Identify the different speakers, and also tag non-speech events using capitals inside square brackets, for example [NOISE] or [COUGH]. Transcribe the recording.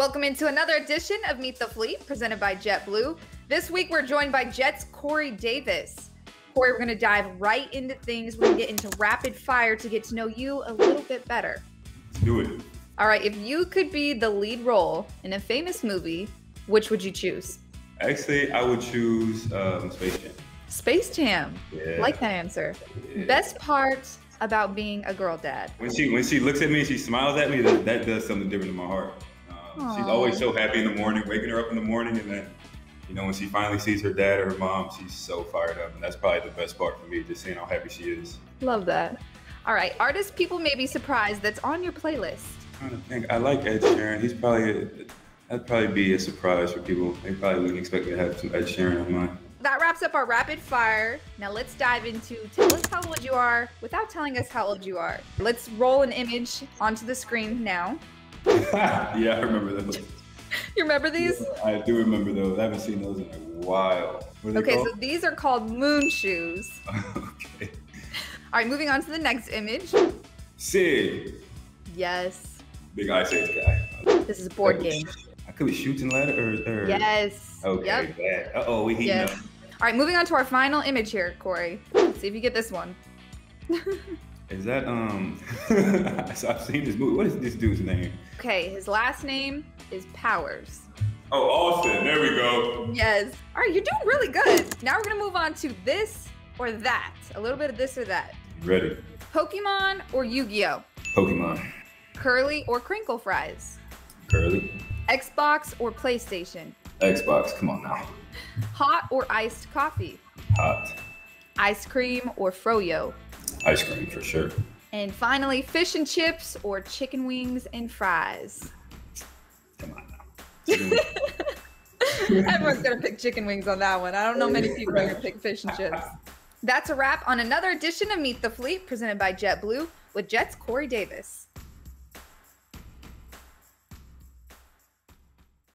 Speaker 1: Welcome into another edition of Meet the Fleet presented by JetBlue. This week we're joined by Jet's Corey Davis. Corey, we're going to dive right into things. We're going to get into rapid fire to get to know you a little bit better.
Speaker 2: Let's do it.
Speaker 1: All right, if you could be the lead role in a famous movie, which would you choose?
Speaker 2: Actually, I would choose um, Space Jam.
Speaker 1: Space Jam.
Speaker 2: Yeah.
Speaker 1: Like that answer.
Speaker 2: Yeah.
Speaker 1: Best part about being a girl dad.
Speaker 2: When she when she looks at me and she smiles at me, that, that does something different in my heart. Um, she's always so happy in the morning, waking her up in the morning, and then you know when she finally sees her dad or her mom, she's so fired up, and that's probably the best part for me, just seeing how happy she is.
Speaker 1: Love that. All right, artist people may be surprised that's on your playlist.
Speaker 2: trying to think, I like Ed Sheeran. He's probably that'd probably be a surprise for people. They probably wouldn't expect me to have some Ed Sheeran on mine.
Speaker 1: That wraps up our rapid fire. Now let's dive into tell us how old you are without telling us how old you are. Let's roll an image onto the screen now. [LAUGHS]
Speaker 2: yeah, I remember those. [LAUGHS]
Speaker 1: You remember these?
Speaker 2: I do remember those. I haven't seen those in a while. What are they
Speaker 1: Okay, so these are called moon shoes. [LAUGHS]
Speaker 2: okay.
Speaker 1: All right, moving on to the next image.
Speaker 2: Sid,
Speaker 1: Yes,
Speaker 2: big Ice Age guy.
Speaker 1: this is a board game.
Speaker 2: I could be shooting ladder or, or
Speaker 1: Yes.
Speaker 2: Okay,
Speaker 1: Yep.
Speaker 2: bad. Uh oh, we heating
Speaker 1: Yes.
Speaker 2: up.
Speaker 1: All right, moving on to our final image here, Corey. Let's see if you get this one.
Speaker 2: Is that um? [LAUGHS] I've seen this movie. What is this dude's name?
Speaker 1: Okay, his last name is Powers.
Speaker 2: Oh, Austin. There we go.
Speaker 1: Yes. All right, you're doing really good. Now we're gonna move on to this or that. A little bit of this or that.
Speaker 2: Ready?
Speaker 1: Pokemon or Yu-Gi-Oh?
Speaker 2: Pokemon.
Speaker 1: Curly or crinkle fries?
Speaker 2: Curly.
Speaker 1: Xbox or PlayStation?
Speaker 2: Xbox. Come on now.
Speaker 1: Hot or iced coffee?
Speaker 2: Hot.
Speaker 1: Ice cream or froyo?
Speaker 2: Ice cream for sure.
Speaker 1: And finally, fish and chips or chicken wings and fries?
Speaker 2: Come on now. [LAUGHS]
Speaker 1: Everyone's gonna pick chicken wings on that one. I don't know many people are gonna pick fish and chips. That's a wrap on another edition of Meet the Fleet presented by JetBlue with Jet's Corey Davis.